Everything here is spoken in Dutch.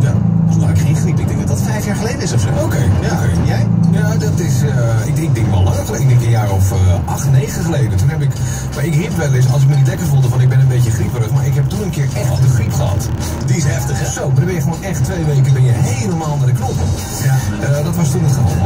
Ja. Toen had ik geen griep. Ik denk dat dat vijf jaar geleden is of zo. Oké. Ja. Jij? Ja, dat is, uh, ik, ik, denk wel leuk. geleden. Ik denk een jaar of eh, acht, negen geleden. Toen heb ik, maar ik hield wel eens, als ik me niet lekker voelde, van ik ben een beetje grieperig. Maar ik heb toen een keer echt de griep gehad. Die is heftig, hè? Zo, maar dan ben je gewoon echt twee weken ben je helemaal naar de knoppen. Ja. Eh, dat was toen het geval.